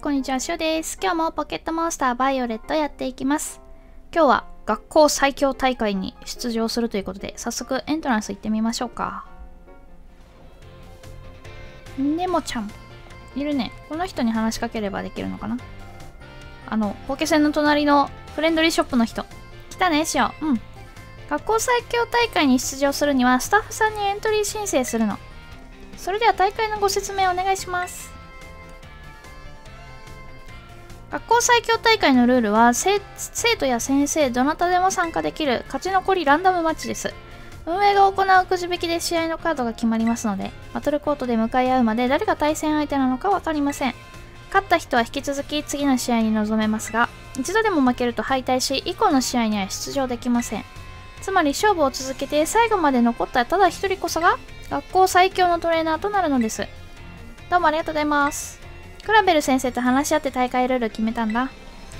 こんにちは、しおです。今日もポケットモンスターバイオレットやっていきます。今日は学校最強大会に出場するということで、早速エントランス行ってみましょうか。ネモちゃん。いるね。この人に話しかければできるのかな？あの、ポケセンの隣のフレンドリーショップの人。来たね、しお。うん。学校最強大会に出場するには、スタッフさんにエントリー申請するの。それでは大会のご説明お願いします。学校最強大会のルールは生徒や先生どなたでも参加できる勝ち残りランダムマッチです。運営が行うくじ引きで試合のカードが決まりますのでバトルコートで向かい合うまで誰が対戦相手なのか分かりません。勝った人は引き続き次の試合に臨めますが一度でも負けると敗退し以降の試合には出場できません。つまり勝負を続けて最後まで残ったただ一人こそが学校最強のトレーナーとなるのです。どうもありがとうございます。クラベル先生と話し合って大会ルール決めたんだ。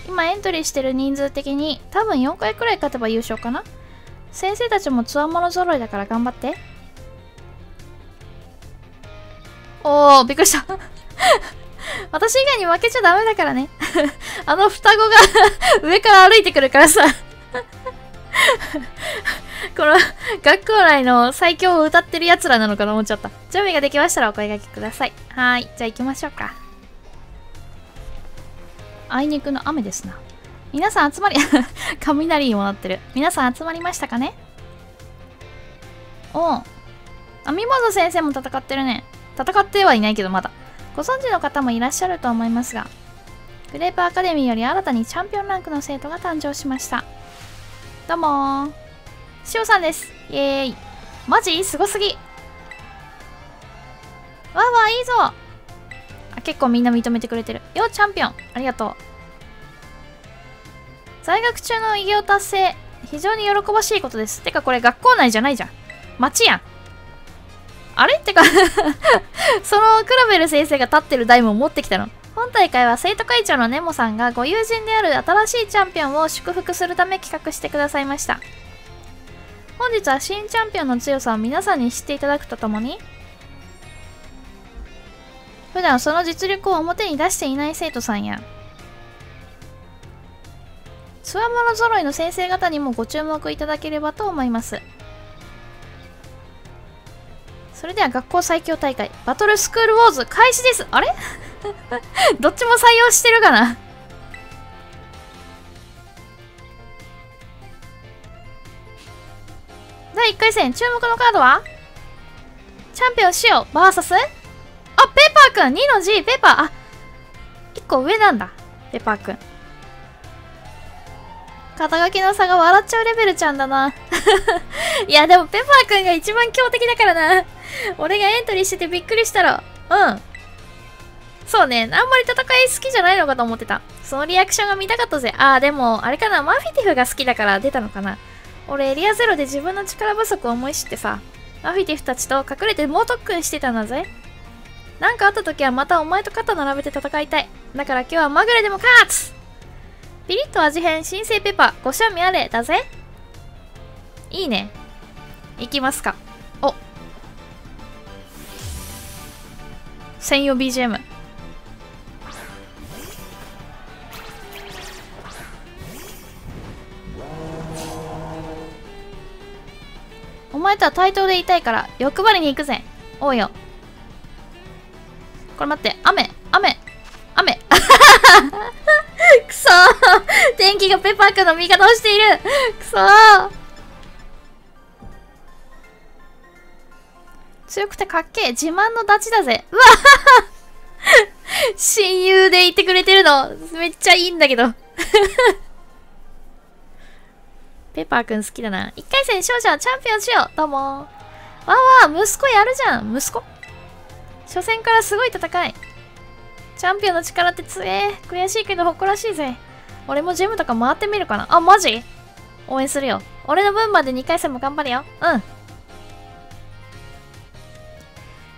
今エントリーしてる人数的に多分4回くらい勝てば優勝かな。先生たちもつわもの揃いだから頑張って。おーびっくりした。私以外に負けちゃダメだからね。あの双子が 上から歩いてくるからさ。この学校内の最強を歌ってる奴らなのかと思っちゃった。準備ができましたらお声掛けください。はい。じゃあ行きましょうか。あいにくの雨ですな。皆さん集まり、雷にもなってる。皆さん集まりましたかね？おう。あ、ミモザ先生も戦ってるね。戦ってはいないけどまだ。ご存知の方もいらっしゃると思いますが、グレープアカデミーより新たにチャンピオンランクの生徒が誕生しました。どうもー。しおさんです。イエーイ。マジ？すごすぎ。わーわーいいぞ結構みんな認めてくれてる。よ、チャンピオンありがとう。在学中の偉業達成。非常に喜ばしいことです。てかこれ学校内じゃないじゃん。街やん。あれ？ってか そのクラベル先生が立ってる台も持ってきたの。本大会は生徒会長のネモさんがご友人である新しいチャンピオンを祝福するため企画してくださいました。本日は新チャンピオンの強さを皆さんに知っていただくとともに、普段その実力を表に出していない生徒さんや。つわもの揃いの先生方にもご注目いただければと思います。それでは学校最強大会バトルスクールウォーズ開始です。あれ？どっちも採用してるかな？第1回戦注目のカードは？チャンピオンシオ VS、パーくん !2 の G、ペーパーあ、1個上なんだ。ペーパーくん。肩書きの差が笑っちゃうレベルちゃんだな。いや、でもペーパーくんが一番強敵だからな。俺がエントリーしててびっくりしたら。うん。そうね、あんまり戦い好きじゃないのかと思ってた。そのリアクションが見たかったぜ。あー、でも、あれかな、マフィティフが好きだから出たのかな。俺、エリアゼロで自分の力不足を思い知ってさ、マフィティフたちと隠れて猛特訓してたんだぜ。なんかあった時はまたお前と肩並べて戦いたい。だから今日はまぐれでも勝つピリッと味変新生ペッパーご賞味あれだぜ。いいね。いきますか。お。専用 BGM。お前とは対等でいたいから欲張りに行くぜ。おうよ。これ待って、雨、雨、雨。くそー。天気がペパーくんの味方をしている。くそー。強くてかっけえ自慢のダチだぜ。うわ親友でいてくれてるの。めっちゃいいんだけど。ペパーくん好きだな。一回戦勝者チャンピオンしよう。どうもわわ息子やるじゃん。息子？初戦からすごい戦い。チャンピオンの力って強え。悔しいけど誇らしいぜ。俺もジムとか回ってみるかな。あ、マジ？応援するよ。俺の分まで2回戦も頑張るよ。うん。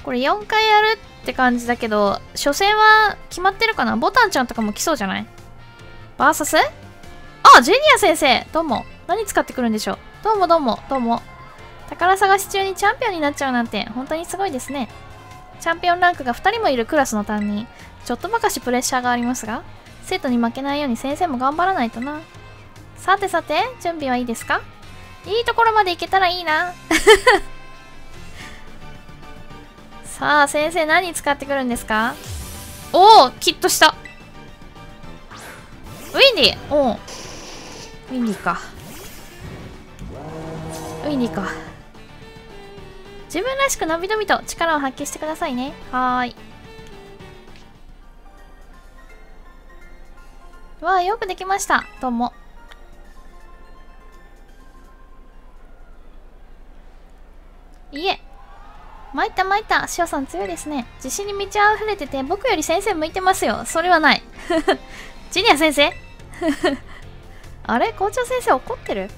これ4回やるって感じだけど、初戦は決まってるかな？ボタンちゃんとかも来そうじゃない？バーサス？あ、ジュニア先生どうも。何使ってくるんでしょう？どうもどうも、どうも。宝探し中にチャンピオンになっちゃうなんて、本当にすごいですね。チャンピオンランクが2人もいるクラスの担任。ちょっとばかしプレッシャーがありますが生徒に負けないように先生も頑張らないとな。さてさて準備はいいですか？いいところまで行けたらいいな。さあ先生何使ってくるんですか？おおきっとした。ウィンディおおウィンディか。ウィンディか自分らしくのびのびと力を発揮してくださいね。はーい。わあよくできました。どうも。いえ。参った参った。しおさん強いですね。自信に満ち溢れてて僕より先生向いてますよ。それはない。ジュニア先生？あれ？校長先生怒ってる？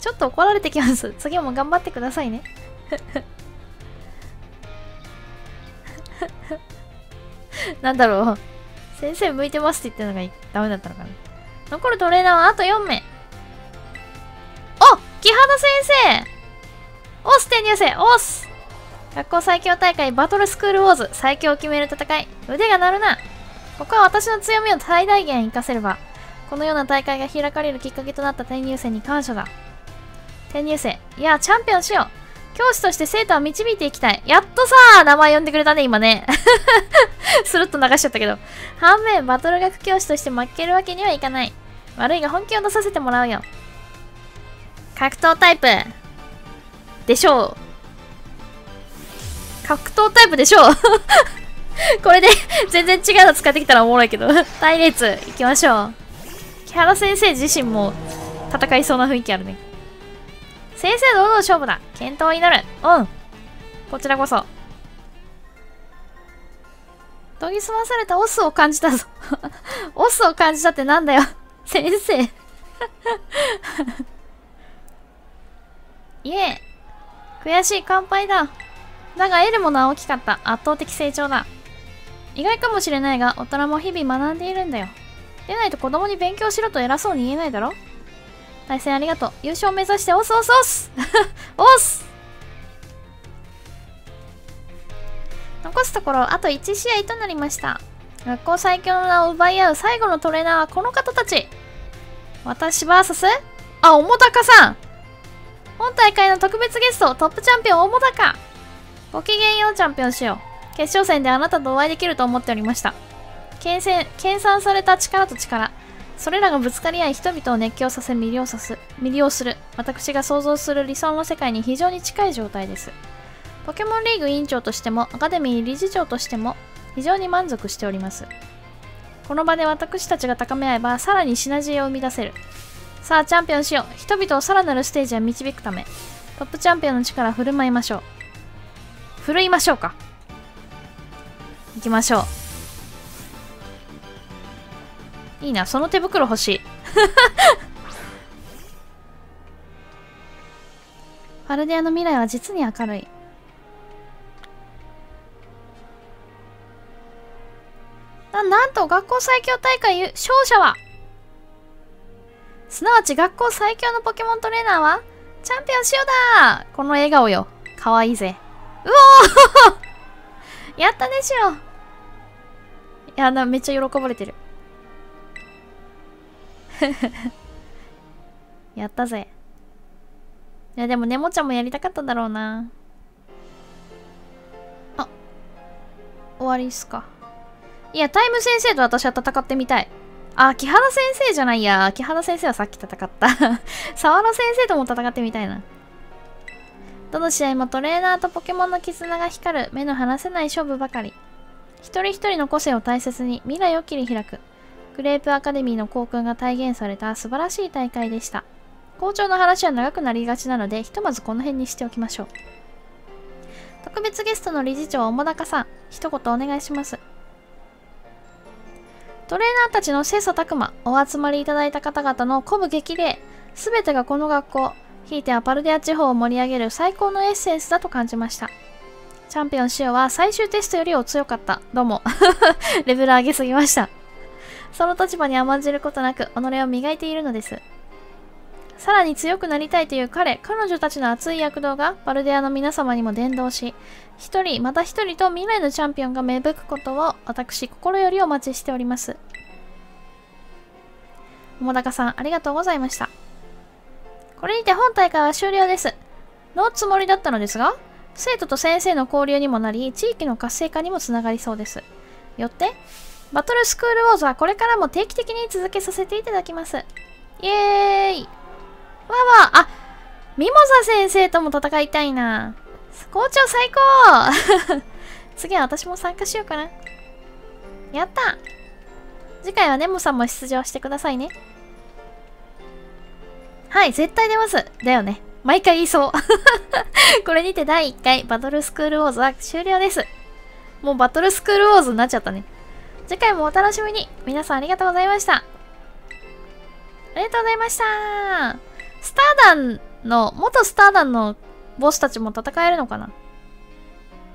ちょっと怒られてきます。次も頑張ってくださいね。なんだろう。先生向いてますって言ってるのがダメだったのかな。残るトレーナーはあと4名。お木原先生。オス転入生オス学校最強大会バトルスクールウォーズ。最強を決める戦い。腕が鳴るな。ここは私の強みを最大限活かせればこのような大会が開かれるきっかけとなった転入生に感謝だ。転入生いやチャンピオンしよう。教師として生徒は導いていきたい。やっとさ名前呼んでくれたね今ね。スルッと流しちゃったけど。反面バトル学教師として負けるわけにはいかない。悪いが本気を出させてもらうよ。格闘タイプでしょう。格闘タイプでしょう。これで全然違うの使ってきたらおもろいけど。対列いきましょう。木原先生自身も戦いそうな雰囲気あるね。先生堂々勝負だ。健闘を祈る。うん。こちらこそ。研ぎ澄まされたオスを感じたぞ。オスを感じたってなんだよ。先生。いえ。悔しい乾杯だ。だが得るものは大きかった。圧倒的成長だ。意外かもしれないが大人も日々学んでいるんだよ。でないと子供に勉強しろと偉そうに言えないだろ。対戦ありがとう。優勝目指してオスオスオスオス残すところあと1試合となりました。学校最強の名を奪い合う最後のトレーナーはこの方たち。私 VS あ、桃高さん。本大会の特別ゲストトップチャンピオン桃高ごきげんようチャンピオンしよう。決勝戦であなたとお会いできると思っておりました。計算された力と力。それらがぶつかり合い人々を熱狂させ魅了さす魅了する。私が想像する理想の世界に非常に近い状態です。ポケモンリーグ委員長としてもアカデミー理事長としても非常に満足しております。この場で私たちが高め合えばさらにシナジーを生み出せる。さあチャンピオンしよう。人々をさらなるステージへ導くためトップチャンピオンの力振る舞いましょう。振るいましょうか。行きましょう。いいなその手袋欲しい。ファルディアの未来は実に明るい。ななんと学校最強大会勝者は。すなわち学校最強のポケモントレーナーはチャンピオンしようだ。この笑顔よ。かわいいぜ。うお やったでしょ。いやなめっちゃ喜ばれてる。やったぜいやでもネモちゃんもやりたかっただろうなあ終わりっすかいやタイム先生と私は戦ってみたいあ、木原先生じゃないや。木原先生はさっき戦った 沢野先生とも戦ってみたいな。どの試合もトレーナーとポケモンの絆が光る目の離せない勝負ばかり。一人一人の個性を大切に未来を切り開く。グレープアカデミーの校訓が体現された素晴らしい大会でした。校長の話は長くなりがちなので、ひとまずこの辺にしておきましょう。特別ゲストの理事長、桃高さん、一言お願いします。トレーナーたちの切磋琢磨、お集まりいただいた方々の鼓舞激励、すべてがこの学校、ひいてはパルデア地方を盛り上げる最高のエッセンスだと感じました。チャンピオンシオは最終テストよりお強かった。どうも。レベル上げすぎました。その立場に甘んじることなく、己を磨いているのです。さらに強くなりたいという彼、彼女たちの熱い躍動がバルデアの皆様にも伝導し、一人、また一人と未来のチャンピオンが芽吹くことを私、心よりお待ちしております。桃高さん、ありがとうございました。これにて本大会は終了です。のつもりだったのですが、生徒と先生の交流にもなり、地域の活性化にもつながりそうです。よって、バトルスクールウォーズはこれからも定期的に続けさせていただきます。イエーイわわあ、ミモザ先生とも戦いたいな。校長最高 次は私も参加しようかな。やった次回はネモさんも出場してくださいね。はい、絶対出ます。だよね。毎回言いそう。これにて第1回バトルスクールウォーズは終了です。もうバトルスクールウォーズになっちゃったね。次回もお楽しみに。皆さんありがとうございました。ありがとうございました。スターダンの、元スターダンのボスたちも戦えるのかな？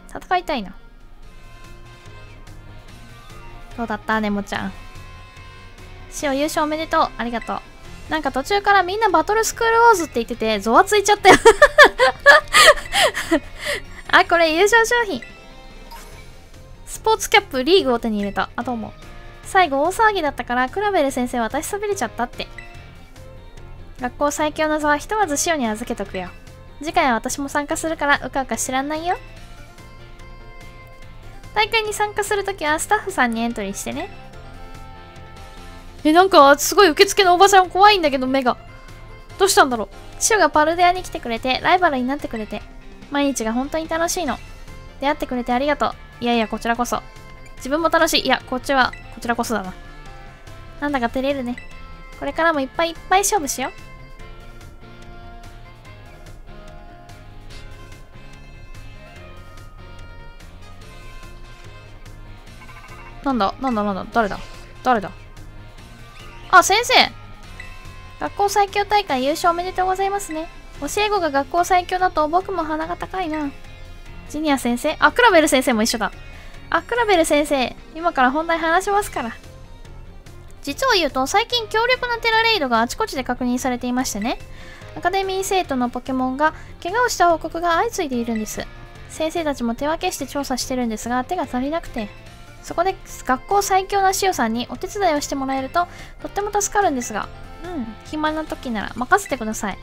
戦いたいな。どうだった？ネモちゃん。シオ優勝おめでとう。ありがとう。なんか途中からみんなバトルスクールウォーズって言ってて、ゾワついちゃったよ あ、これ優勝商品。スポーツキャップリーグを手に入れた。あ、どうも。最後大騒ぎだったから、クラベル先生私そびれちゃったって。学校最強の座はひとまず塩に預けとくよ。次回は私も参加するからうかうか知らないよ。大会に参加するときはスタッフさんにエントリーしてね。え、なんかすごい受付のおばさん怖いんだけど目が。どうしたんだろう。塩がパルデアに来てくれて、ライバルになってくれて、毎日が本当に楽しいの。出会ってくれてありがとう。いやいや、こちらこそ。自分も楽しい。いや、こっちは、こちらこそだな。なんだか照れるね。これからもいっぱいいっぱい勝負しよう。なんだ？なんだ？なんだ？誰だ？誰だ？あ、先生学校最強大会優勝おめでとうございますね。教え子が学校最強だと僕も鼻が高いな。ジュニア先生？あ、クラベル先生も一緒だ。あ、クラベル先生、今から本題話しますから。実を言うと、最近強力なテラレイドがあちこちで確認されていましてね。アカデミー生徒のポケモンが怪我をした報告が相次いでいるんです。先生たちも手分けして調査してるんですが、手が足りなくて。そこで学校最強なしおさんにお手伝いをしてもらえるととっても助かるんですが、うん、暇な時なら任せてください。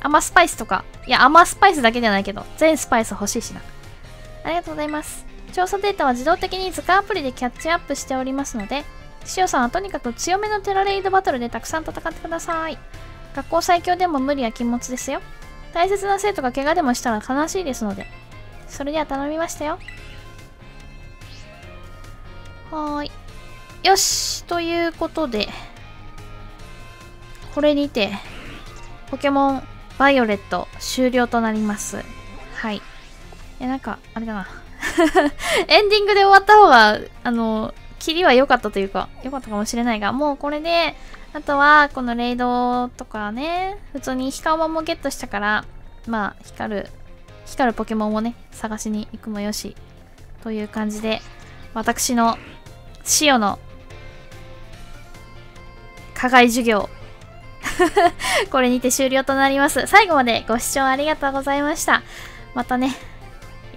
甘スパイスとか、いや甘スパイスだけじゃないけど、全スパイス欲しいしな。ありがとうございます。調査データは自動的に図鑑アプリでキャッチアップしておりますので、しおさんはとにかく強めのテラレイドバトルでたくさん戦ってください。学校最強でも無理は禁物ですよ。大切な生徒が怪我でもしたら悲しいですので。それでは頼みましたよ。はーい。よしということで、これにて、ポケモンバイオレット終了となります。はい。え、なんか、あれだな。エンディングで終わった方が、あの、キリは良かったというか、良かったかもしれないが、もうこれで、あとは、このレイドとかね、普通にヒカワもゲットしたから、まあ、光る、光るポケモンをね、探しに行くもよし、という感じで、私の塩の課外授業 これにて終了となります。最後までご視聴ありがとうございました。またね、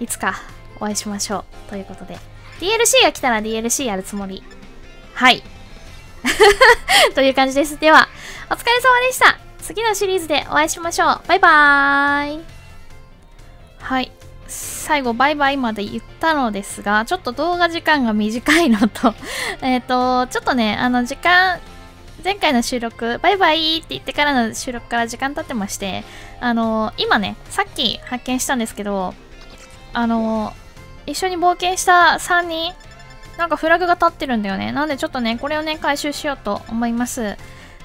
いつかお会いしましょう。ということで、DLC が来たら DLC やるつもり。はい。という感じです。では、お疲れ様でした。次のシリーズでお会いしましょう。バイバーイ。はい。最後バイバイまで言ったのですが、ちょっと動画時間が短いのと えっと、ちょっとね、あの時間、前回の収録、バイバイって言ってからの収録から時間経ってまして、あの、今ね、さっき発見したんですけど、あの、一緒に冒険した3人、なんかフラグが立ってるんだよね。なんでちょっとね、これをね、回収しようと思います。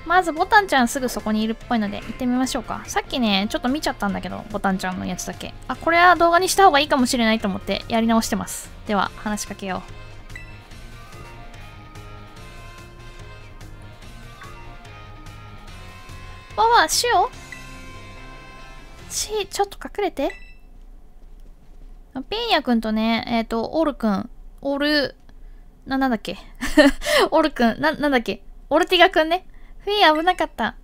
まずボタンちゃんすぐそこにいるっぽいので行ってみましょうか。さっきね、ちょっと見ちゃったんだけど、ボタンちゃんのやつだけ。あ、これは動画にした方がいいかもしれないと思ってやり直してます。では、話しかけよう。わわ、しおし、ちょっと隠れて。ピーニャくんとね、えっ、ー、と、オルくん、オル、な、なんだっけ？オルくん、な、なんだっけ？オルティガくんね。ふい、危なかった。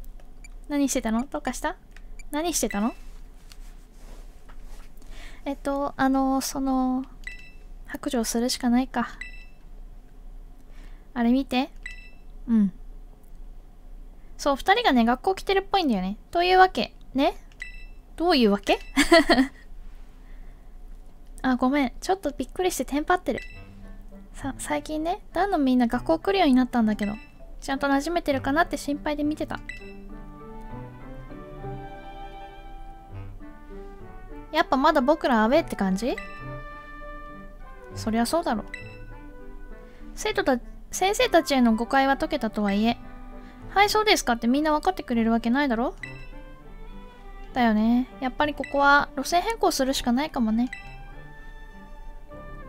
何してたの？どうかした？何してたの？えっと、あの、その、白状するしかないか。あれ見て。うん。そう、二人がね、学校来てるっぽいんだよね。というわけ。ね？どういうわけ？あ、ごめん。ちょっとびっくりしてテンパってる。さ、最近ね、ダンのみんな学校来るようになったんだけど、ちゃんと馴染めてるかなって心配で見てた。やっぱまだ僕らアウェーって感じ？そりゃそうだろ。生徒た、先生たちへの誤解は解けたとはいえ、はい、そうですかってみんな分かってくれるわけないだろ？だよね。やっぱりここは路線変更するしかないかもね。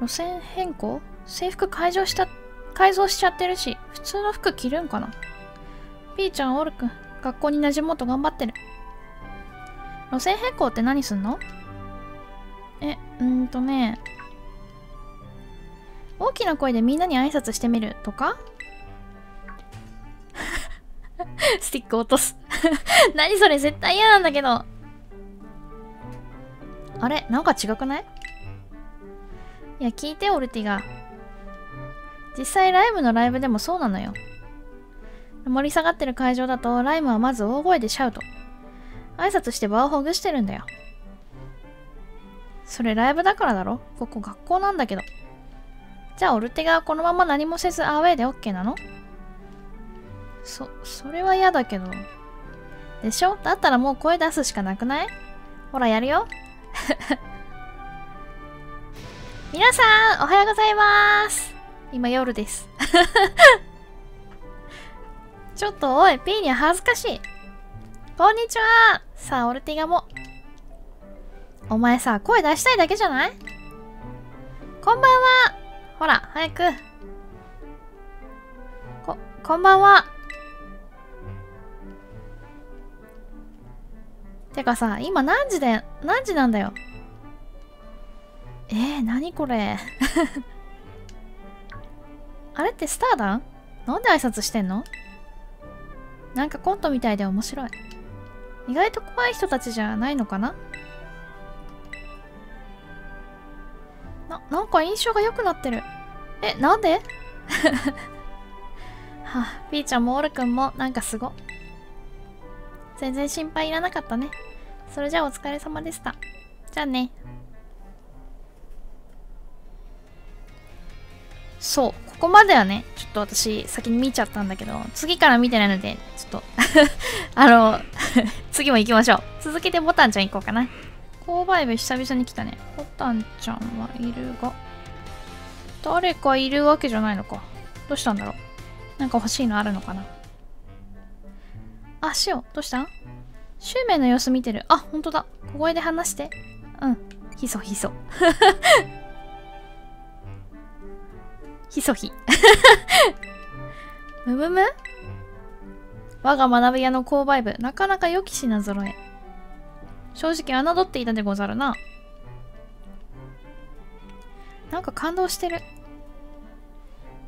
路線変更？制服改造した、改造しちゃってるし、普通の服着るんかな？ピーちゃん、オルくん、学校に馴染もうと頑張ってる。路線変更って何すんの？え、うんとね、大きな声でみんなに挨拶してみるとか？スティック落とす。何それ絶対嫌なんだけど。あれなんか違くない？いや、聞いて、オルティが。実際ライブのライブでもそうなのよ。盛り下がってる会場だと、ライムはまず大声でシャウト。挨拶して場をほぐしてるんだよ。それライブだからだろ？ここ学校なんだけど。じゃあオルティがこのまま何もせずアウェーで OK なの？そ、それは嫌だけど。でしょ？だったらもう声出すしかなくない？ほら、やるよ。皆さん、おはようございます。今夜です。ちょっと、おい、ピーニャ恥ずかしい。こんにちは。さあ、オルティガも。お前さ、声出したいだけじゃない？こんばんは。ほら、早く。こ、こんばんは。てかさ、今何時で、何時なんだよ？えー、何これ？あれってスターダンなんで挨拶してんの？なんかコントみたいで面白い。意外と怖い人たちじゃないのかな？な、なんか印象が良くなってる。え、なんで？はあ、ピーちゃんもオルくんもなんかすご。全然心配いらなかったね。それじゃあお疲れ様でした。じゃあね。そう。ここまではね、ちょっと私先に見ちゃったんだけど、次から見てないので、ちょっと あの 次も行きましょう。続けてボタンちゃん行こうかな。購買部久々に来たね。ボタンちゃんはいるが、誰かいるわけじゃないのか。どうしたんだろう。なんか欲しいのあるのかな。あ、しお、どうした？んシュウメイの様子見てる。あ、ほんとだ。小声で話して。うん。ひそひそ。ひそひ。むむむ？我が学び屋の購買部、なかなか良き品揃え。正直侮っていたでござるな。なんか感動してる。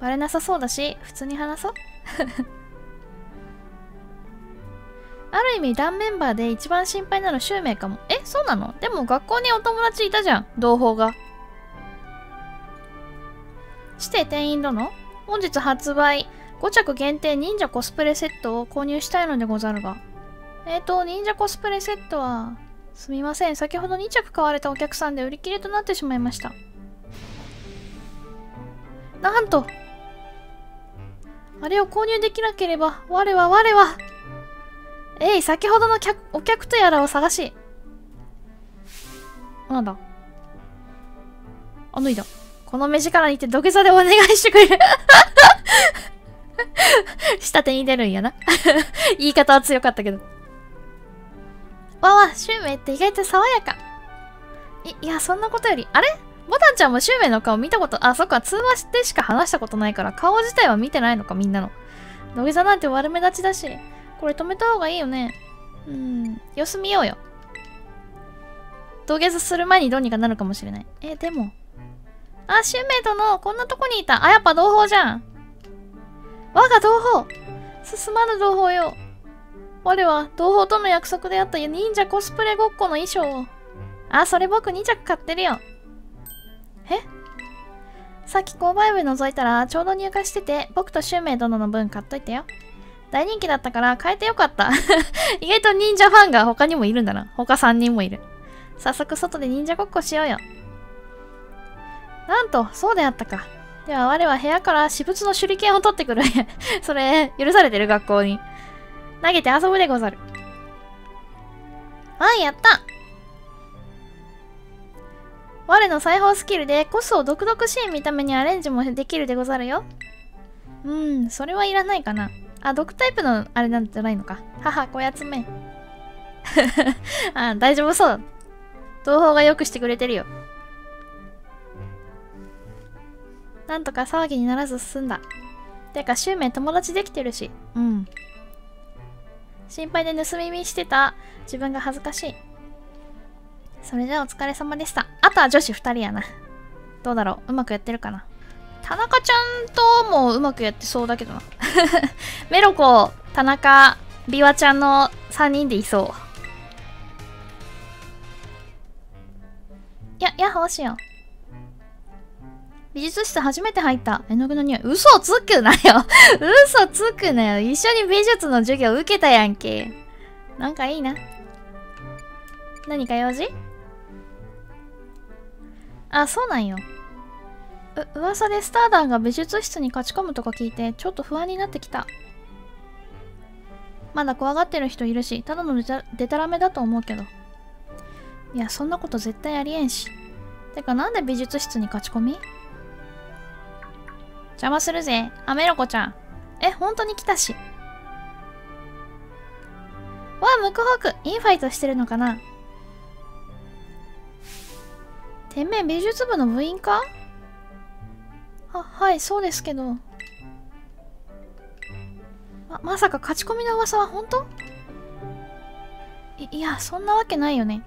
バレなさそうだし、普通に話そう。ある意味、ダンメンバーで一番心配なのシュウメイかも。え、そうなの？でも学校にお友達いたじゃん。同胞が。して店員殿？本日発売5着限定忍者コスプレセットを購入したいのでござるが。えっ、ー、と、忍者コスプレセットは、すみません。先ほど2着買われたお客さんで売り切れとなってしまいました。なんとあれを購入できなければ、我は我はえい、先ほどの客お客とやらを探し。なんだ？あ、脱いだ。この目力にて土下座でお願いしてくれる 下手に出るんやな 言い方は強かったけど。わわ、シュウメイって意外と爽やか。い、いや、そんなことより、あれ？ボタンちゃんもシュウメイの顔見たこと、あ、そっか、通話でしか話したことないから、顔自体は見てないのか、みんなの。土下座なんて悪目立ちだし、これ止めた方がいいよね。うん、様子見ようよ。土下座する前にどうにかなるかもしれない。え、でも。あ、シュウメイ殿、こんなとこにいた。あ、やっぱ同胞じゃん。我が同胞進まぬ同胞よ。我は同胞との約束であった忍者コスプレごっこの衣装を。あ、それ僕2着買ってるよ。え？さっき購買部覗いたらちょうど入荷してて、僕とシュウメイ殿の分買っといてよ。大人気だったから変えてよかった。意外と忍者ファンが他にもいるんだな。他3人もいる。早速外で忍者ごっこしようよ。なんと、そうであったか。では我は部屋から私物の手裏剣を取ってくる。それ、許されてる学校に。投げて遊ぶでござる。はい、やった我の裁縫スキルでコスを毒々しい見た目にアレンジもできるでござるよ。うん、それはいらないかな。あ、毒タイプのあれなんじゃないのか。母、こやつめ。あ、大丈夫そう。同胞がよくしてくれてるよ。なんとか騒ぎにならず済んだ。てか、シュウメイ友達できてるし。うん。心配で盗み見してた自分が恥ずかしい。それじゃあお疲れ様でした。あとは女子2人やな。どうだろううまくやってるかな田中ちゃんともうまくやってそうだけどな。メロコ、田中、ビワちゃんの3人でいそう。や、や、ほうしよう。美術室初めて入った。絵の具の匂い。嘘つくなよ 嘘つくなよ。一緒に美術の授業受けたやんけ。なんかいいな。何か用事？あ、そうなんよ。う、噂でスターダンが美術室に勝ち込むとか聞いて、ちょっと不安になってきた。まだ怖がってる人いるし、ただのデタラメだと思うけど。いや、そんなこと絶対ありえんし。てか、なんで美術室に勝ち込み？邪魔するぜ。あ、メロコちゃん。え、本当に来たし。わあ、ムクホク。いいファイトしてるのかなてめえ美術部の部員か？あ、はい、そうですけど。ま、まさか勝ち込みの噂は本当？い、いや、そんなわけないよね。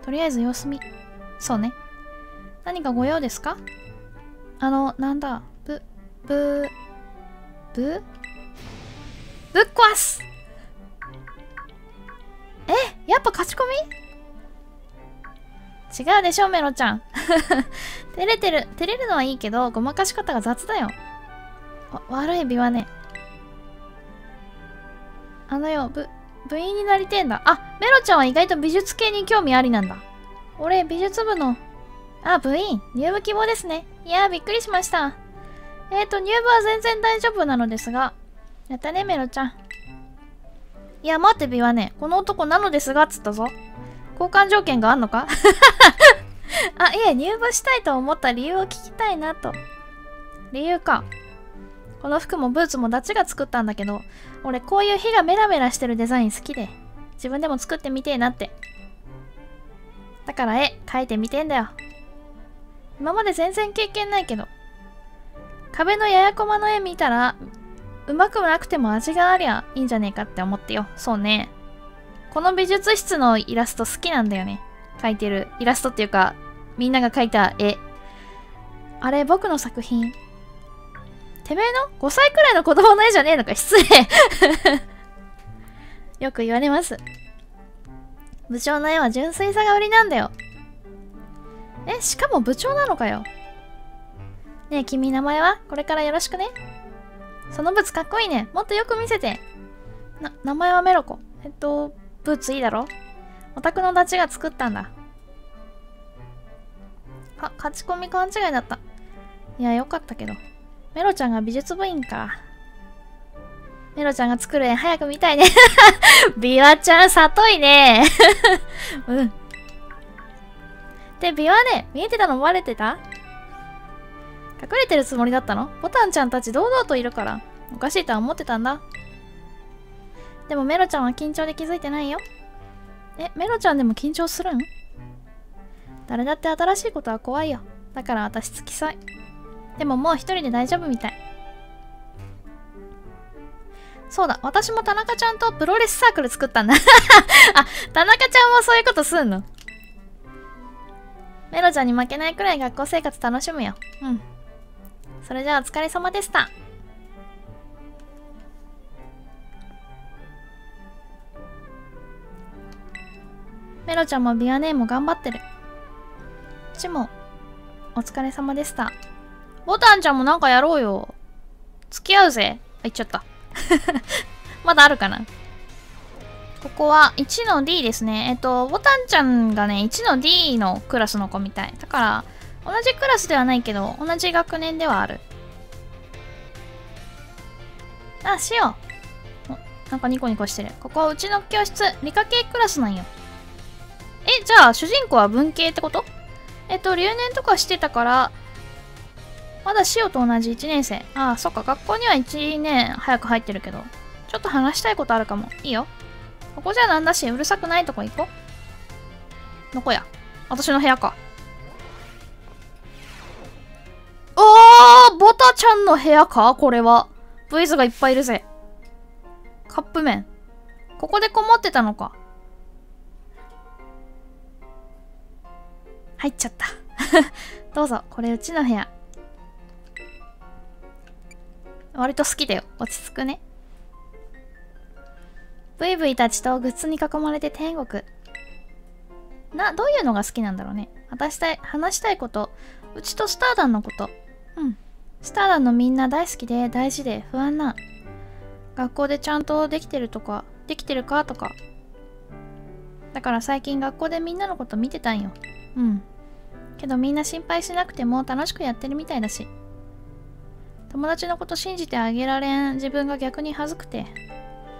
とりあえず様子見。そうね。何かご用ですか？あの、なんだ？ぶ、ぶぶっ壊す。えやっぱ勝ち込み？違うでしょメロちゃん。照れてる。照れるのはいいけどごまかし方が雑だよ。悪い美はね。あのよ部部員になりてんだ。あメロちゃんは意外と美術系に興味ありなんだ。俺美術部のあ部員入部希望ですね。いやびっくりしました。えっ、ー、と、入部は全然大丈夫なのですが。やったね、メロちゃん。いや、待って、ビはね、この男なのですが、つったぞ。交換条件があんのか？あ、いえ、入部したいと思った理由を聞きたいなと。理由か。この服もブーツもダチが作ったんだけど、俺こういう火がメラメラしてるデザイン好きで、自分でも作ってみてえなって。だから絵描いてみてんだよ。今まで全然経験ないけど、壁のややこまの絵見たら、うまくなくても味がありゃいいんじゃねえかって思ってよ。そうね。この美術室のイラスト好きなんだよね。描いてる。イラストっていうか、みんなが描いた絵。あれ、僕の作品。てめえの ?5 歳くらいの子供の絵じゃねえのか？失礼 よく言われます。部長の絵は純粋さが売りなんだよ。え、しかも部長なのかよ？ねえ、君名前は？これからよろしくね。そのブツかっこいいね。もっとよく見せて。な、名前はメロコ。えっと、ブーツいいだろ？オタクのダチが作ったんだ。あ、勝ち込み勘違いだった。いや、よかったけど。メロちゃんが美術部員か。メロちゃんが作る絵早く見たいね。ビワちゃん、里いね。うん。で、ビワね、見えてたのバレてた？隠れてるつもりだったの？ボタンちゃんたち堂々といるから。おかしいとは思ってたんだ。でもメロちゃんは緊張で気づいてないよ。え、メロちゃんでも緊張するん？誰だって新しいことは怖いよ。だから私付き添い。でももう一人で大丈夫みたい。そうだ、私も田中ちゃんとプロレスサークル作ったんだあ、田中ちゃんもそういうことすんの？メロちゃんに負けないくらい学校生活楽しむよ。うん。それじゃあお疲れ様でした。メロちゃんもビアネーも頑張ってる。ちも、お疲れ様でした。ボタンちゃんもなんかやろうよ。付き合うぜ。あ、言っちゃった。まだあるかなここは1の D ですね。えっと、ボタンちゃんがね、1の D のクラスの子みたい。だから、同じクラスではないけど、同じ学年ではある。あ、しよう。なんかニコニコしてる。ここはうちの教室、理科系クラスなんよ。え、じゃあ、主人公は文系ってこと？えっと、留年とかしてたから、まだしおと同じ1年生。ああ、そっか、学校には1年早く入ってるけど、ちょっと話したいことあるかも。いいよ。ここじゃなんだし、うるさくないとこ行こう。どこや私の部屋か。おーボタちゃんの部屋か？これは。ブイズがいっぱいいるぜ。カップ麺。ここでこもってたのか。入っちゃった。どうぞ、これうちの部屋。割と好きだよ。落ち着くね。ブイブイたちとグッズに囲まれて天国。な、どういうのが好きなんだろうね。話したい、話したいこと。うちとスターダンのこと。うん。スターダのみんな大好きで大事で不安な。学校でちゃんとできてるとか、できてるかとか。だから最近学校でみんなのこと見てたんよ。うん。けどみんな心配しなくても楽しくやってるみたいだし。友達のこと信じてあげられん自分が逆に恥ずくて。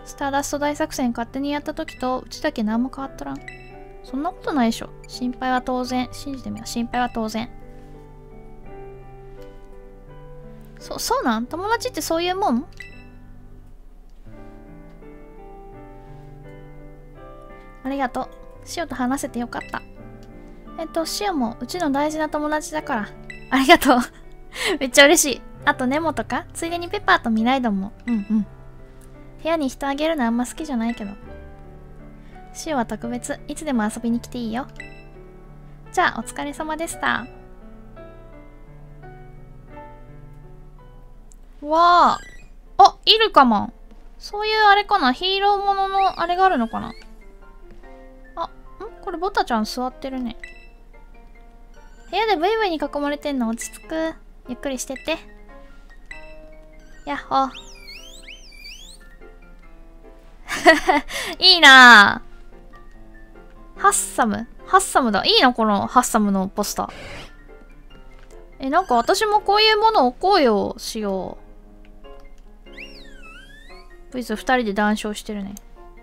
スターダスト大作戦勝手にやった時とうちだけ何も変わっとらん。そんなことないでしょ。心配は当然。信じてみよう。心配は当然。そ、そうなん？友達ってそういうもん？ありがとう。シオと話せてよかった。えっと、シオもうちの大事な友達だから。ありがとう。めっちゃ嬉しい。あとネモとか、ついでにペッパーとミライドも。うんうん。部屋に人あげるのあんま好きじゃないけど。シオは特別。いつでも遊びに来ていいよ。じゃあ、お疲れ様でした。わあ。あ、いるかも。そういうあれかな？ヒーローもののあれがあるのかな？あ、ん？これボタちゃん座ってるね。部屋でブイブイに囲まれてんの？落ち着く？ゆっくりしてって。やっほ。いいなぁハッサムハッサムだ。いいのこのハッサムのポスター。え、なんか私もこういうもの置こうよ、しよう。ブイズ二人で談笑してるね。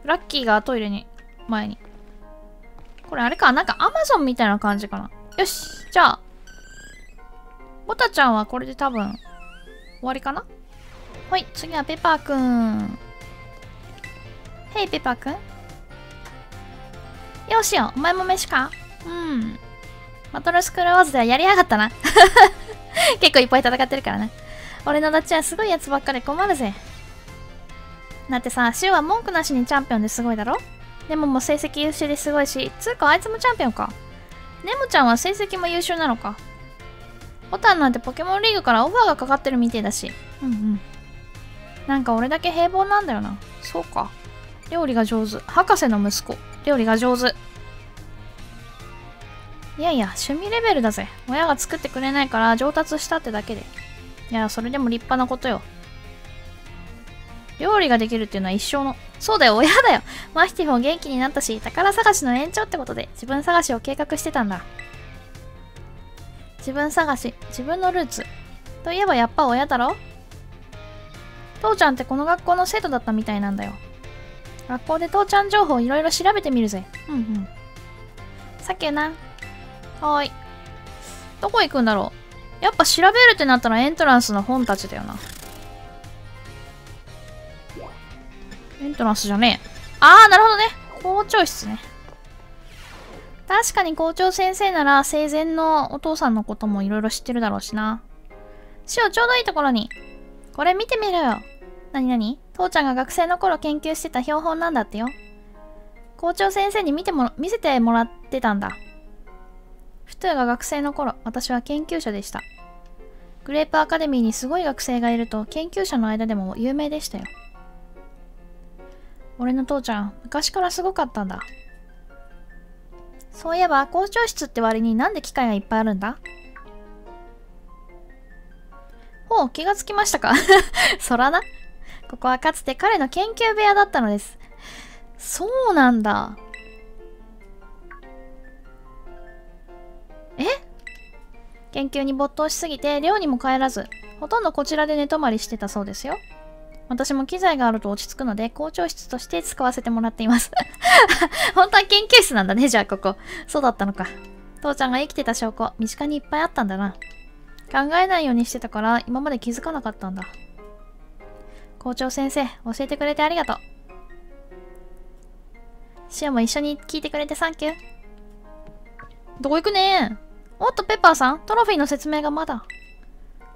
ラッキーがトイレに、前に。これあれか、なんかアマゾンみたいな感じかな。よし、じゃあ、ボタちゃんはこれで多分、終わりかなはい、次はペパーくん。へい、ペパーくん。よしよ、お前も飯か？うん。バトルスクローズではやりやがったな。結構いっぱい戦ってるからね。俺のダッチはすごいやつばっかり困るぜ。だってさ、シュウは文句なしにチャンピオンですごいだろ？でももう成績優秀ですごいし、つうかあいつもチャンピオンか。ネモちゃんは成績も優秀なのか。ボタンなんてポケモンリーグからオファーがかかってるみてえだし。うんうん。なんか俺だけ平凡なんだよな。そうか。料理が上手。博士の息子。料理が上手。いやいや、趣味レベルだぜ。親が作ってくれないから上達したってだけで。いや、それでも立派なことよ。料理ができるっていうのは一生の。そうだよ、親だよ。マヒティフも元気になったし、宝探しの延長ってことで自分探しを計画してたんだ。自分探し、自分のルーツ。といえばやっぱ親だろ？父ちゃんってこの学校の生徒だったみたいなんだよ。学校で父ちゃん情報いろいろ調べてみるぜ。うんうん。さっきな。はーい。どこ行くんだろう？やっぱ調べるってなったらエントランスの本たちだよな。エントランスじゃねえ。あー、なるほどね。校長室ね。確かに校長先生なら生前のお父さんのこともいろいろ知ってるだろうしな。しお、ちょうどいいところに。これ見てみろよ。なになに父ちゃんが学生の頃研究してた標本なんだってよ。校長先生に見ても、見せてもらってたんだ。フトゥーが学生の頃、私は研究者でした。グレープアカデミーにすごい学生がいると研究者の間でも有名でしたよ。俺の父ちゃん、昔からすごかったんだ。そういえば校長室って割になんで機械がいっぱいあるんだ？ほう、気がつきましたか そらな。ここはかつて彼の研究部屋だったのです。そうなんだ。え？研究に没頭しすぎて寮にも帰らず、ほとんどこちらで寝泊まりしてたそうですよ。私も機材があると落ち着くので、校長室として使わせてもらっています。本当は研究室なんだね、じゃあここ。そうだったのか。父ちゃんが生きてた証拠、身近にいっぱいあったんだな。考えないようにしてたから、今まで気づかなかったんだ。校長先生、教えてくれてありがとう。シアも一緒に聞いてくれてサンキュー。どこ行くね？おっと、ペッパーさん、トロフィーの説明がまだ。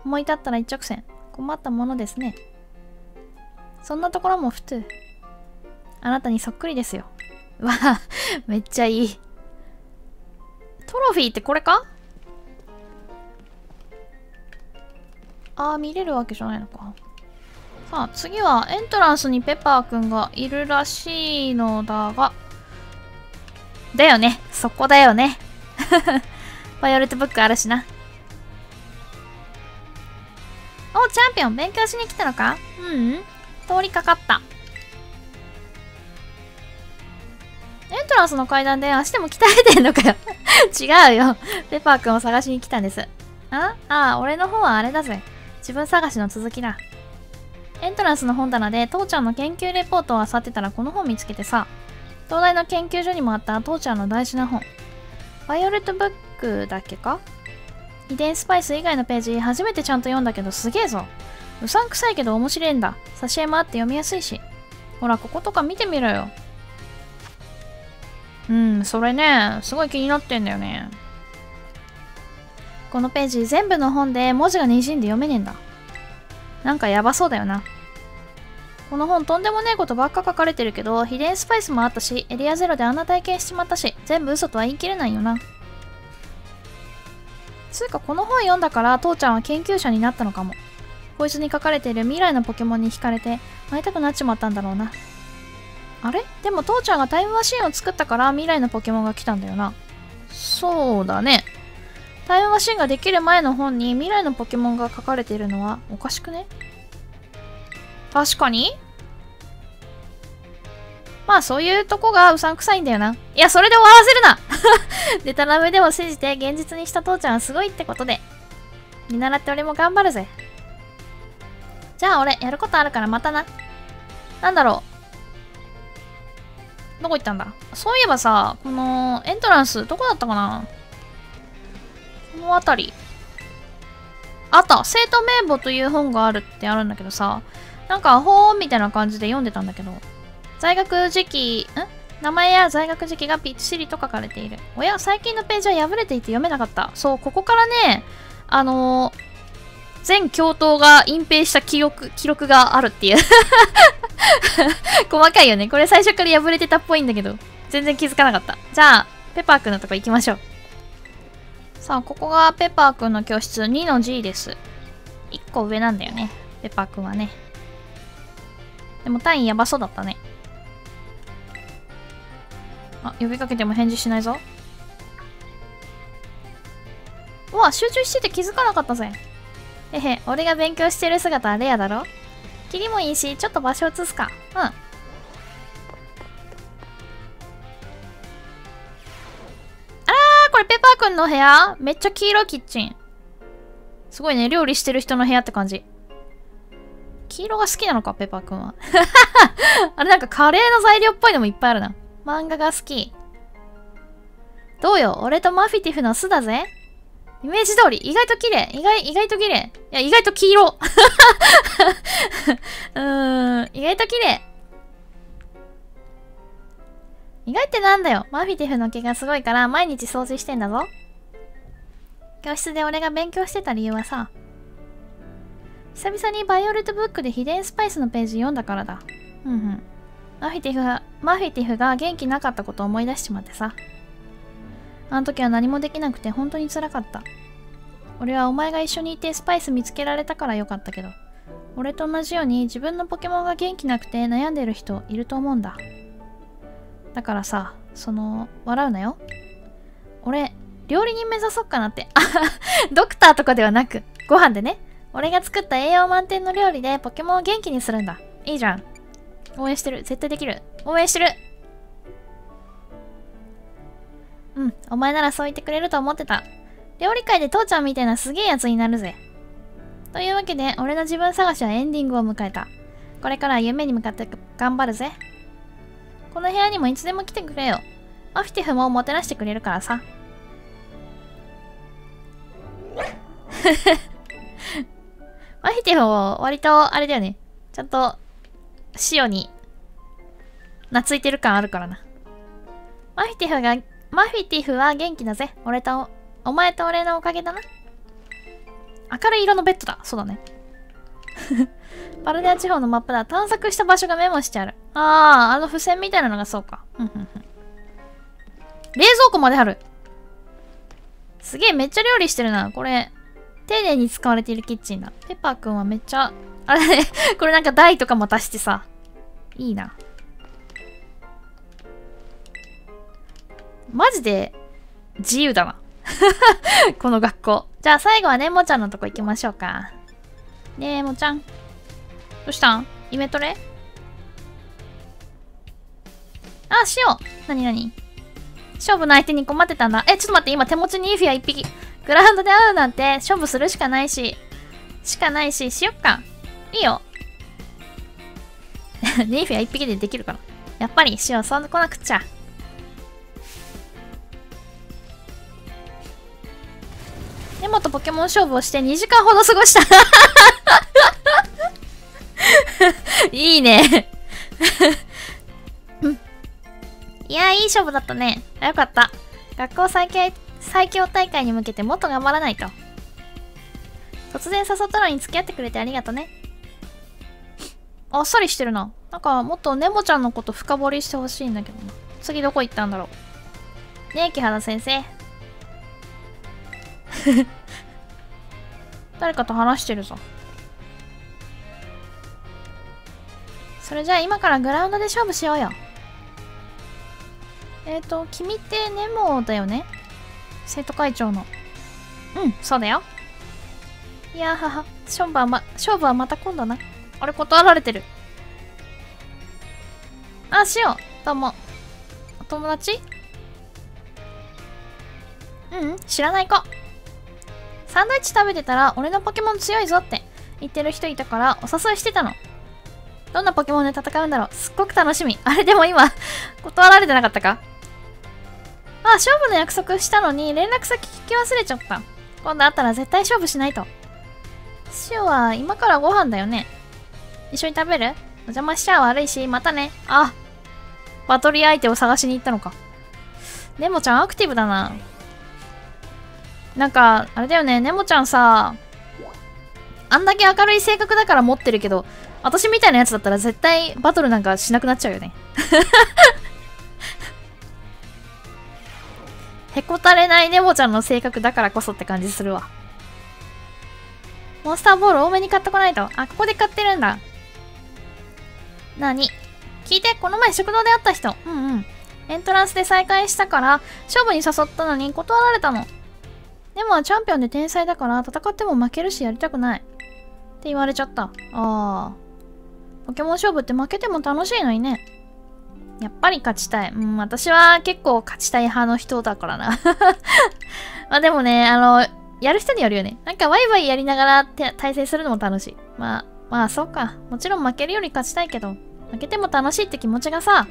思い立ったら一直線。困ったものですね。そんなところも普通。あなたにそっくりですよ。わあ、めっちゃいい。トロフィーってこれか？あー、見れるわけじゃないのか。さあ、次はエントランスにペッパーくんがいるらしいのだが。だよね。そこだよね。バイオレットブックあるしな。お、チャンピオン、勉強しに来たのか？ううん。通りかかった。エントランスの階段で足でも鍛えてんのかよ 違うよ。ペパーくんを探しに来たんです。あ？あ、俺の方はあれだぜ。自分探しの続きだ。エントランスの本棚で父ちゃんの研究レポートを漁ってたらこの本見つけてさ、灯台の研究所にもあった父ちゃんの大事な本。バイオレットブックだっけか？秘伝スパイス以外のページ初めてちゃんと読んだけどすげえぞ。うさんくさいけど面白いんだ。挿絵もあって読みやすいし。ほら、こことか見てみろよ。うん、それね、すごい気になってんだよね。このページ全部の本で文字が滲んで読めねえんだ。なんかやばそうだよな。この本とんでもねえことばっか書かれてるけど、秘伝スパイスもあったし、エリアゼロであんな体験しちまったし、全部嘘とは言い切れないよな。つうかこの本読んだから父ちゃんは研究者になったのかも。こいつに書かれている未来のポケモンに惹かれて会いたくなっちまったんだろうな。あれ？でも父ちゃんがタイムマシンを作ったから未来のポケモンが来たんだよな。そうだね。タイムマシンができる前の本に未来のポケモンが書かれているのはおかしくね？確かに？まあそういうとこがうさんくさいんだよな。いや、それで終わらせるな でたらめでも信じて現実にした父ちゃんはすごいってことで。見習って俺も頑張るぜ。じゃあ俺、やることあるからまたな。なんだろう。どこ行ったんだ？そういえばさ、このエントランス、どこだったかな？この辺り。あった。生徒名簿という本があるってあるんだけどさ、なんか本みたいな感じで読んでたんだけど、在学時期、ん？名前や在学時期がぴっしりと書かれている。おや、最近のページは破れていて読めなかった。そう、ここからね、あのー、全教頭が隠蔽した記録、記録があるっていう 細かいよね。これ最初から破れてたっぽいんだけど、全然気づかなかった。じゃあ、ペパーくんのとこ行きましょう。さあ、ここがペパーくんの教室2の G です。1個上なんだよね。ペパーくんはね。でも単位やばそうだったね。あ、呼びかけても返事しないぞ。うわ、集中してて気づかなかったぜ。へへ、俺が勉強してる姿はレアだろ？霧もいいし、ちょっと場所移すか。うん。あー、これペパーくんの部屋？めっちゃ黄色キッチン。すごいね、料理してる人の部屋って感じ。黄色が好きなのか、ペパーくんは？あれなんかカレーの材料っぽいのもいっぱいあるな。漫画が好き。どうよ、俺とマフィティフの巣だぜ。イメージ通り、意外と綺麗。意外、意外と綺麗。いや、意外と黄色。うーん、意外と綺麗。意外ってなんだよ。マフィティフの毛がすごいから毎日掃除してんだぞ。教室で俺が勉強してた理由はさ、久々にバイオレットブックで秘伝スパイスのページ読んだからだ。うんうん。マフィティフが、マフィティフが元気なかったことを思い出しちまってさ。あの時は何もできなくて本当に辛かった。俺はお前が一緒にいてスパイス見つけられたからよかったけど、俺と同じように自分のポケモンが元気なくて悩んでる人いると思うんだ。だからさ、その、笑うなよ。俺、料理人目指そうかなって。あ ドクターとかではなく、ご飯でね。俺が作った栄養満点の料理でポケモンを元気にするんだ。いいじゃん。応援してる。絶対できる。応援してる。うん、お前ならそう言ってくれると思ってた。料理界で父ちゃんみたいなすげえやつになるぜ。というわけで、俺の自分探しはエンディングを迎えた。これからは夢に向かって頑張るぜ。この部屋にもいつでも来てくれよ。アフィティフももてなしてくれるからさ。マフィティフも割とあれだよね。ちゃんと、シオに、懐いてる感あるからな。マフィティフが、マフィティフは元気だぜ。俺と、お前と俺のおかげだな。明るい色のベッドだ。そうだね。パルデア地方のマップだ。探索した場所がメモしてある。ああ、あの付箋みたいなのがそうか。冷蔵庫まである。すげえ、めっちゃ料理してるな。これ、丁寧に使われているキッチンだ。ペッパーくんはめっちゃ、あれね、これなんか台とかも足してさ。いいな。マジで、自由だな。この学校。じゃあ最後はねもちゃんのとこ行きましょうか。ねえもちゃん。どうしたん？イメトレ？あ、しよう。なになに勝負の相手に困ってたんだ。え、ちょっと待って、今手持ちにイーフィア1匹。グラウンドで会うなんて勝負するしかないし、しかないし、しよっか。いいよ。ニーフィア1匹でできるから。やっぱり、しよう、そんな来なくっちゃ。根本ポケモン勝負をして2時間ほど過ごした いいね いや、いい勝負だったね。よかった。学校最強、最強大会に向けてもっと頑張らないと。突然誘ったのに付き合ってくれてありがとね。あっさりしてるな。なんか、もっとネモちゃんのこと深掘りしてほしいんだけど。次どこ行ったんだろう。ねえ、木原先生。誰かと話してるぞ。それじゃあ今からグラウンドで勝負しようよ。えっ、ー、と、君ってネモだよね？生徒会長の。うん、そうだよ。いやはは、勝負はま、勝負はまた今度な。あれ断られてる。あ、しよう。どうも。お友達？うん、知らない子。サンドイッチ食べてたら俺のポケモン強いぞって言ってる人いたからお誘いしてたの。どんなポケモンで戦うんだろうすっごく楽しみ。あれでも今断られてなかったか？あ、勝負の約束したのに連絡先聞き忘れちゃった。今度会ったら絶対勝負しないと。塩は今からご飯だよね。一緒に食べる？お邪魔しちゃ悪いし、またね。あ、バトル相手を探しに行ったのか。ネモちゃんアクティブだな。なんか、あれだよね、ネモちゃんさ、あんだけ明るい性格だから持ってるけど、私みたいなやつだったら絶対バトルなんかしなくなっちゃうよね。へこたれないネモちゃんの性格だからこそって感じするわ。モンスターボール多めに買ってこないと。あ、ここで買ってるんだ。なに？聞いて、この前食堂で会った人。うんうん。エントランスで再会したから、勝負に誘ったのに断られたの。でもチャンピオンで天才だから戦っても負けるしやりたくない。って言われちゃった。ああ。ポケモン勝負って負けても楽しいのにね。やっぱり勝ちたい。うん、私は結構勝ちたい派の人だからな。まあでもね、あの、やる人によるよね。なんかワイワイやりながら対戦するのも楽しい。まあ、まあそうか。もちろん負けるより勝ちたいけど、負けても楽しいって気持ちがさ、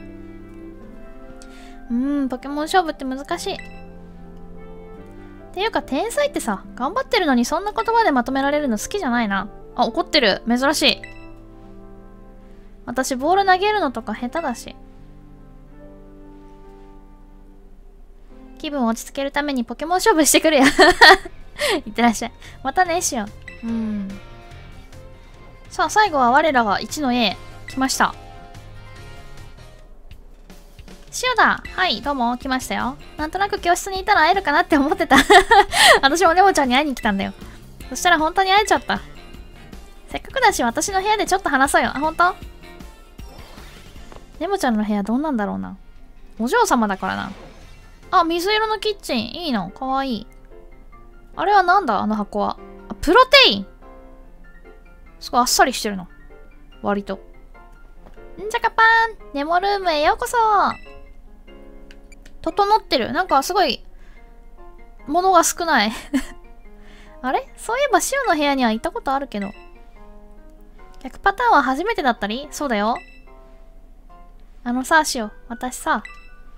うん、ポケモン勝負って難しい。ていうか天才ってさ、頑張ってるのにそんな言葉でまとめられるの好きじゃないな。あ、怒ってる。珍しい。私、ボール投げるのとか下手だし。気分落ち着けるためにポケモン勝負してくるよ いってらっしゃい。またね、しよう。うん。さあ、最後は我らが1の A。来ました。塩だはい、どうも、来ましたよ。なんとなく教室にいたら会えるかなって思ってた 私もネモちゃんに会いに来たんだよ。そしたら本当に会えちゃった。せっかくだし、私の部屋でちょっと話そうよ。あ、本当？ネモちゃんの部屋どんなんだろうな。お嬢様だからな。あ、水色のキッチン。いいの。かわいい。あれはなんだ？あの箱は。あ、プロテインすごいあっさりしてるの。割と。んじゃかぱーんネモルームへようこそ整ってる。なんかすごい、物が少ない あれ？そういえばシオの部屋には行ったことあるけど。逆パターンは初めてだったり？そうだよ。あのさ、シオ、私さ、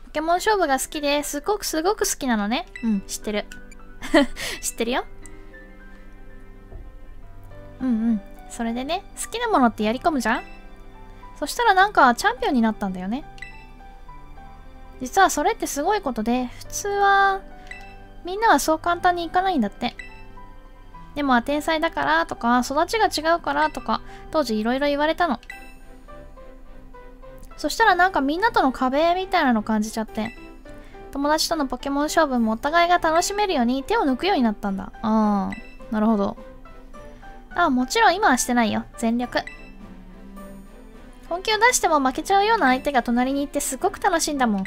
ポケモン勝負が好きですごくすごく好きなのね。うん、知ってる。知ってるよ。うんうん。それでね、好きなものってやり込むじゃん？そしたらなんかチャンピオンになったんだよね。実はそれってすごいことで、普通は、みんなはそう簡単にいかないんだって。でも天才だからとか、育ちが違うからとか、当時いろいろ言われたの。そしたらなんかみんなとの壁みたいなの感じちゃって。友達とのポケモン勝負もお互いが楽しめるように手を抜くようになったんだ。ああ、なるほど。ああ、もちろん今はしてないよ。全力。本気を出しても負けちゃうような相手が隣にいてすごく楽しいんだもん。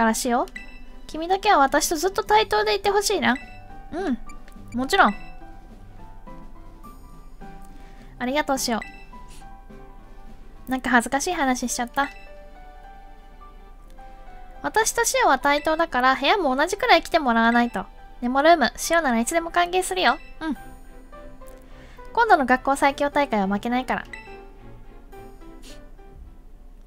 からしよう。君だけは私とずっと対等でいてほしいな。うん。もちろん。ありがとうしよう。なんか恥ずかしい話しちゃった。私とシオは対等だから部屋も同じくらい来てもらわないと。ネモルーム、シオならいつでも歓迎するよ。うん。今度の学校最強大会は負けないから。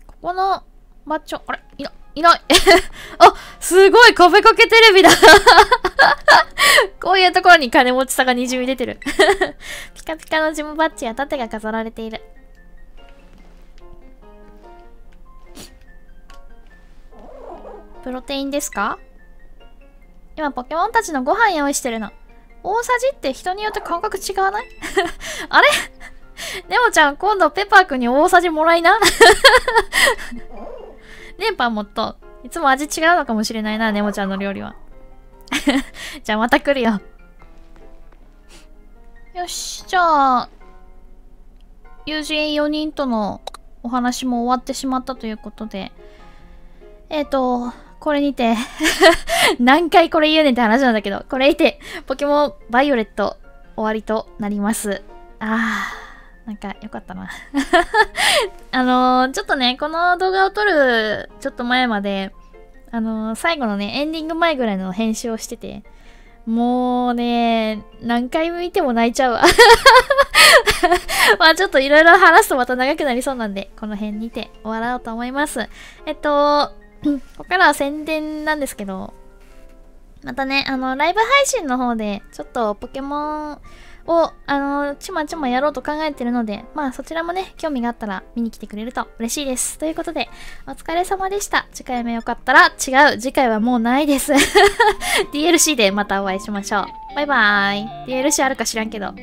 ここのマッチョ、あれ？いな、いない。あ、すごい壁掛けテレビだ こういうところに金持ちさが滲み出てる ピカピカのジムバッジや盾が飾られている。プロテインですか？今ポケモンたちのご飯用意してるの。大さじって人によって感覚違わない？あれ？ネモちゃん、今度ペッパーくんに大さじもらいなねパンもっと。いつも味違うのかもしれないな、ネモちゃんの料理は。じゃあまた来るよ。よし、じゃあ、友人4人とのお話も終わってしまったということで、えっ、ー、と、これにて 何回これ言うねんって話なんだけど、これにて、ポケモンバイオレット終わりとなります。あー、なんかよかったな あのー、ちょっとね、この動画を撮るちょっと前まで、あのー、最後のね、エンディング前ぐらいの編集をしてて、もうね、何回見ても泣いちゃうわ まあちょっといろいろ話すとまた長くなりそうなんで、この辺にて終わろうと思います。えっと、ここからは宣伝なんですけど、またね、あの、ライブ配信の方で、ちょっとポケモンを、あの、ちまちまやろうと考えてるので、まあそちらもね、興味があったら見に来てくれると嬉しいです。ということで、お疲れ様でした。次回もよかったら、違う、次回はもうないです。DLC でまたお会いしましょう。バイバーイ。DLC あるか知らんけど。